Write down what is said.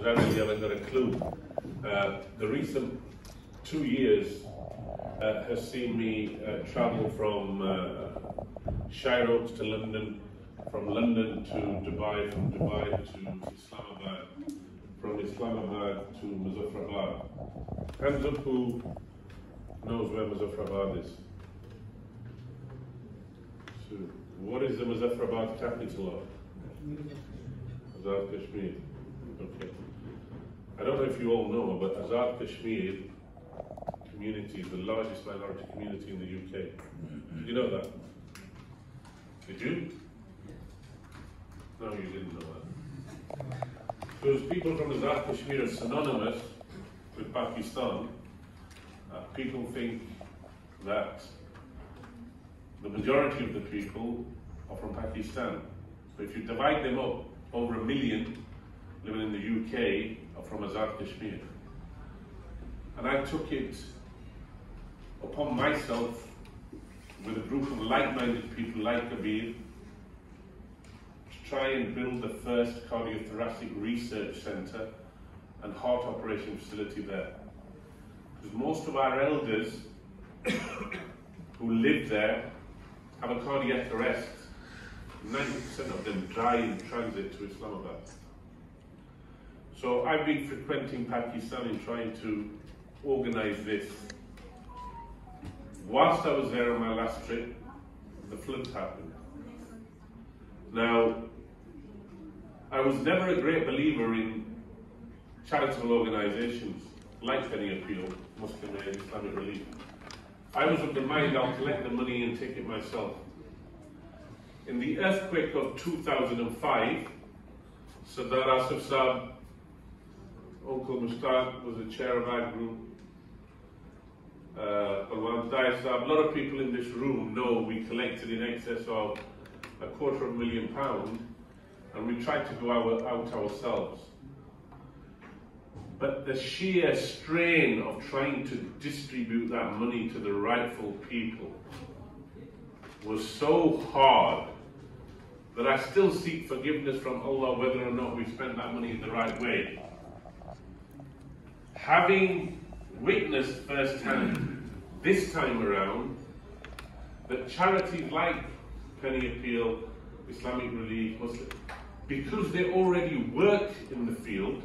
because I haven't got a clue. Uh, the recent two years uh, has seen me uh, travel from uh, Shire Oaks to London, from London to Dubai, from Dubai to Islamabad, from Islamabad to Muzaffarabad. Hands up who knows where Muzaffarabad is. So, what is the Muzaffarabad capital of? Azad Kashmir. Okay. I don't know if you all know, but Azad Kashmir community is the largest minority community in the UK. Did you know that? Did you? No, you didn't know that. Because people from Azad Kashmir are synonymous with Pakistan. Uh, people think that the majority of the people are from Pakistan. So if you divide them up, over a million living in the UK uh, from Azad Kashmir. And I took it upon myself with a group of like-minded people like Kabir to try and build the first cardiothoracic research centre and heart operation facility there. Because most of our elders who live there have a cardiac arrest 90% of them die in transit to Islamabad. So I've been frequenting Pakistan and trying to organize this. Whilst I was there on my last trip, the flood happened. Now, I was never a great believer in charitable organizations like Penny Appeal, Muslim Aid, Islamic Relief. I was of the mind I'll collect the money and take it myself. In the earthquake of 2005, Sardar Asif Saab, Uncle Mushtaq was the chair of our group. Uh, a lot of people in this room know we collected in excess of a quarter of a million pounds and we tried to go our, out ourselves. But the sheer strain of trying to distribute that money to the rightful people was so hard that I still seek forgiveness from Allah whether or not we spent that money in the right way. Having witnessed firsthand this time around that charities like Penny Appeal, Islamic Relief, Muslim, because they already work in the field,